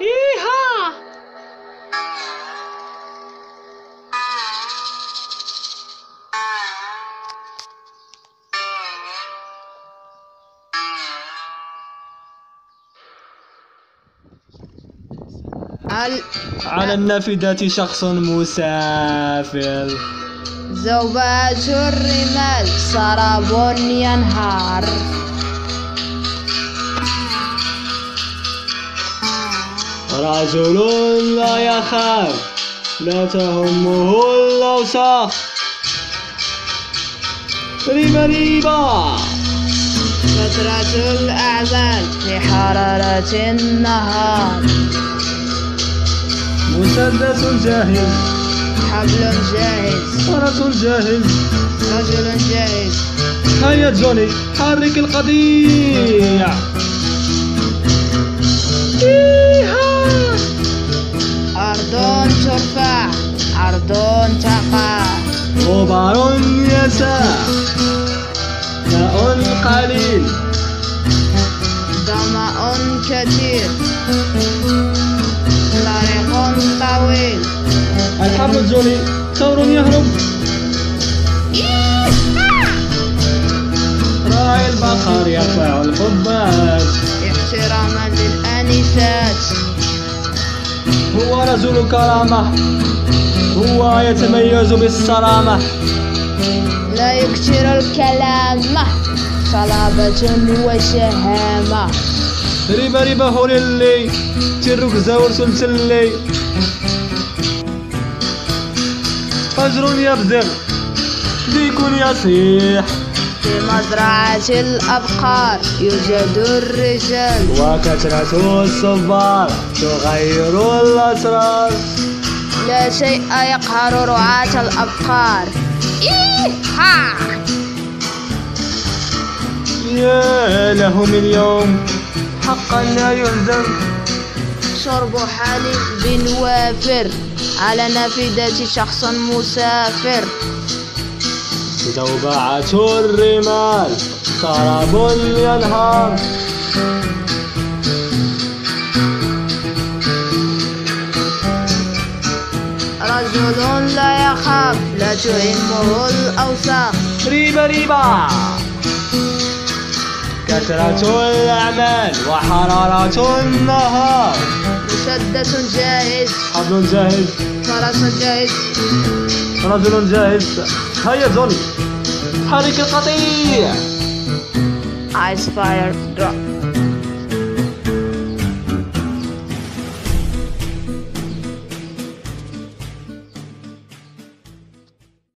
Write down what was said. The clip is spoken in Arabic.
إيها! على على النافذة شخص مسافر. زوبات الرمال سراب ينهار. رجل لا يخاف لا تهمه الأوساخ. ريبا ريبا. فترة الأعمال في حرارة النهار. مسدس جاهز حبل جاهز. فرس جاهز رجل جاهز. هيا جوني حرك القضيع أرض تقع غبار يساع ماء قليل. ظمأ كثير. طريق طويل. الحرب جوني ثور يهرب. راعي البقر يرفع القباس. احتراما للآنسات. هو رجل كرامة. هو يتميز بالصرامة لا يكثر الكلام. صلابة وشهامة. ريبا ريبا هوريلي تيروك زاور سلسلي فجر يبزغ ديك يصيح. في مزرعة الأبقار يوجد الرجال. وكثرة الصبار تغير الأسرار. لا شيء يقهر رعاة الأبقار. إيها يا له من يوم حقا لا يهزم شرب حليب وافر. على نافذة شخص مسافر. زوبعة الرمال سراب ينهار رجل لا يخاف لا تهمه الأوساخ ريبا ريبا كثرة الأعمال وحرارة النهار. مسدس جاهز. حبل جاهز. فرس جاهز رجل جاهز. هيا جوني. حرك القطيع. Ice fire drop.